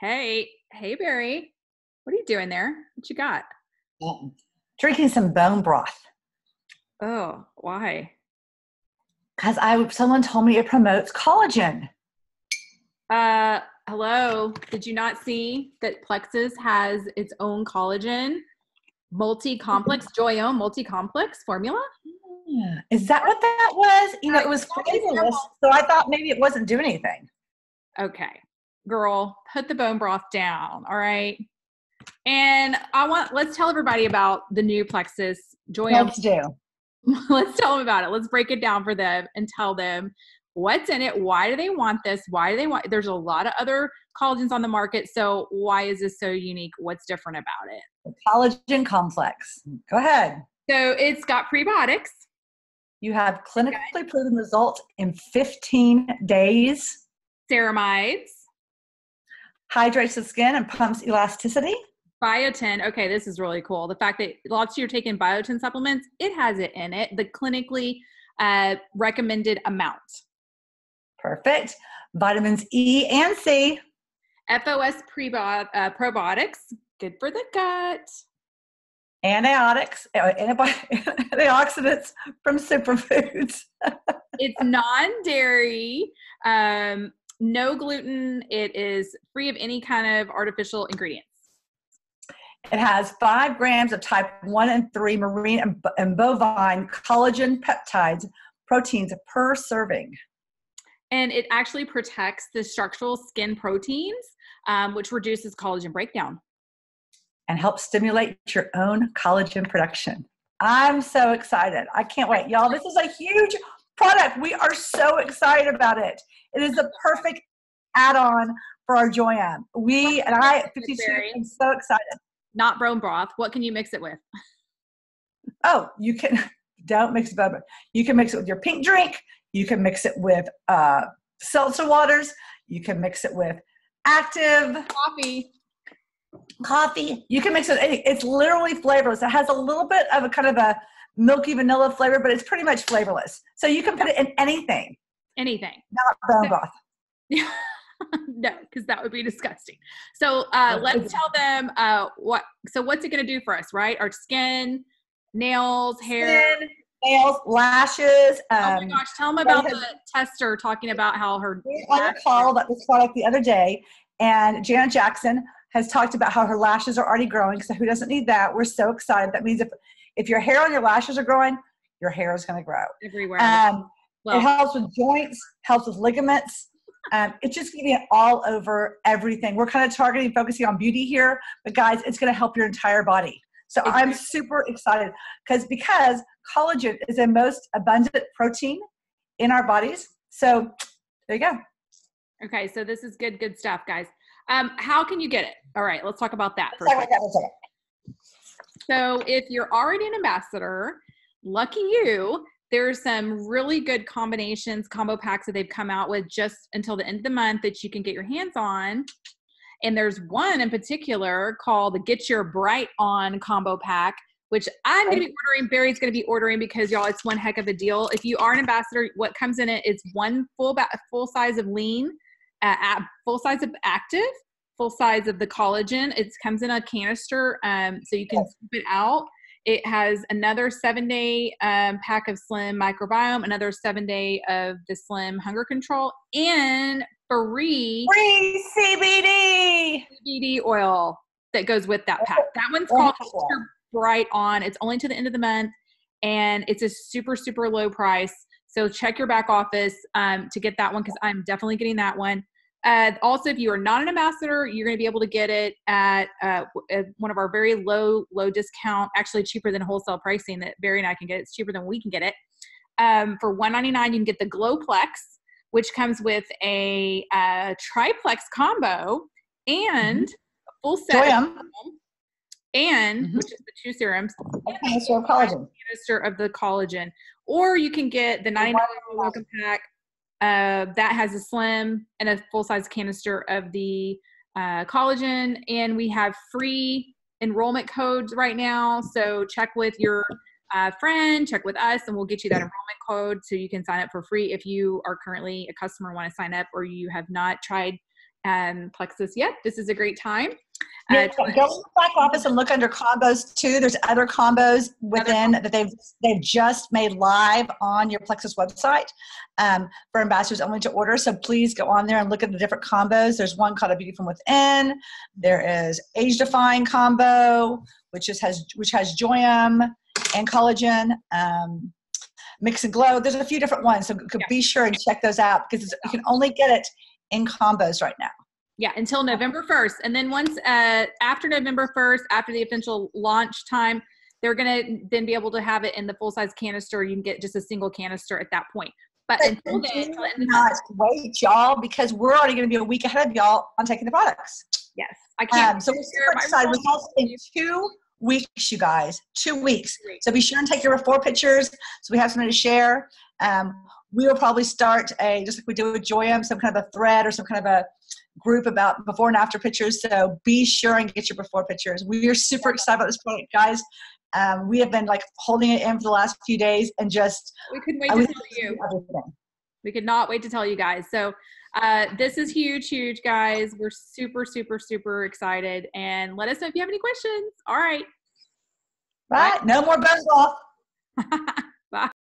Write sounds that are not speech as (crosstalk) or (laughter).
Hey, hey, Barry. What are you doing there? What you got? Drinking some bone broth Oh, why? because I someone told me it promotes collagen. Uh, hello. Did you not see that Plexus has its own collagen multi-complex, Joyome multi-complex formula? Yeah. Is that what that was? You know, it was flavorless, so I thought maybe it wasn't doing anything. Okay, girl, put the bone broth down. All right. And I want let's tell everybody about the new Plexus Joyome Let's do. (laughs) let's tell them about it. Let's break it down for them and tell them what's in it. Why do they want this? Why do they want? There's a lot of other collagens on the market. So why is this so unique? What's different about it? The collagen complex. Go ahead. So it's got prebiotics. You have clinically proven results in 15 days. ceramides, Hydrates the skin and pumps elasticity. biotin. Okay, this is really cool. The fact that lots of you are taking biotin supplements, it has it in it, the clinically uh, recommended amount. Perfect. Vitamins E and C. FOS prebi- uh, probiotics, good for the gut. Antibiotics, uh, (laughs) antioxidants from superfoods. (laughs) it's non-dairy um, no gluten it is free of any kind of artificial ingredients It has five grams of type 1 and 3 marine and, bovine collagen peptides, proteins per serving. and it actually protects the structural skin proteins um, which reduces collagen breakdown and help stimulate your own collagen production. I'm so excited. I can't wait. Y'all, this is a huge product. We are so excited about it. It is the perfect add on for our Joyome. We and I 52 I'm so excited. not bone broth what can you mix it with Oh, you can, (laughs) don't mix it with, you can mix it with your pink drink. You can mix it with uh, seltzer waters. You can mix it with active. coffee coffee. You can mix it. It's literally flavorless. It has a little bit of a kind of a milky vanilla flavor, but it's pretty much flavorless. So you can put it in anything, anything not bone broth. (laughs) no because that would be disgusting so uh, let's tell them uh, what so what's it going to do for us right our skin nails hair Skin, nails, lashes. Oh my Um, gosh, tell them about the tester talking about how her we on a call about this product the other day, and Janet Jackson has talked about how her lashes are already growing. So who doesn't need that? We're so excited. That means if if your hair on your lashes are growing, your hair is going to grow. everywhere. Um, well, it helps with joints, helps with ligaments. Um, it's just going to be all over everything. We're kind of targeting, focusing on beauty here, but guys, it's going to help your entire body. So I'm super excited because because collagen is the most abundant protein in our bodies. So there you go. okay, so this is good, good stuff, guys. Um, how can you get it? All right, let's talk about that for a second. About that for a second. So if you're already an ambassador, lucky you, there's some really good combinations, combo packs that they've come out with just until the end of the month that you can get your hands on. And there's one in particular called the Get Your Bright On combo pack, which I'm going to be ordering. Barry's going to be ordering because y'all, it's one heck of a deal. If you are an ambassador, what comes in it is one full ba- full size of lean, uh, full size of active, full size of the collagen. It comes in a canister, um, so you can scoop it out. It has another seven day um, pack of Slim microbiome, another seven day of the Slim hunger control, and free Free CBD. CBD oil that goes with that pack. That one's called Bright On. It's only to the end of the month, and it's a super super low price. So check your back office um, to get that one because I'm definitely getting that one. Uh, also, if you are not an ambassador, you're going to be able to get it at, uh, at one of our very low low discount, actually cheaper than wholesale pricing that Barry and I can get. It's cheaper than we can get it. Um, for 199 you can get the Glowplex, which comes with a uh, triplex combo and a full set and Mhm. which is the two serums Okay, so collagen. canister of the collagen or you can get the 99 welcome pack uh, that has a slim and a full size canister of the uh, collagen and we have free enrollment codes right now so check with your uh, friend check with us and we'll get you that enrollment code so you can sign up for free if you are currently a customer want to sign up or you have not tried um, Plexus, yet. this is a great time. Yeah, go to the back office and look under combos too. There's other combos within that they've they've just made live on your Plexus website um, for ambassadors only to order. So please go on there and look at the different combos. There's one called a Beauty from Within. There is Age Defying combo, which is has which has Joyome and collagen. Um, Mix and Glow. There's a few different ones, so be sure and check those out because you can only get it in combos right now. Yeah, until November 1st. And then once uh, after November 1st, after the official launch time, they're going to then be able to have it in the full size canister. You can get just a single canister at that point. But, but until then, not wait, y'all, because we're already going to be a week ahead of y'all on taking the products. Yes, I can't. Um, so we're super excited. We're in two weeks, you guys. Two weeks. So be sure and take your four pictures so we have something to share. Um, we will probably start a just like we do with Joyome, some kind of a thread or some kind of a group about before and after pictures. So be sure and get your before pictures. We are super excited about this product, guys. Um, we have been like holding it in for the last few days and just we couldn't wait to tell you. Everything. We could not wait to tell you guys. So uh, this is huge, huge, guys. We're super, super, super excited. And let us know if you have any questions. All right. Right. Bye. No more buzz off. (laughs)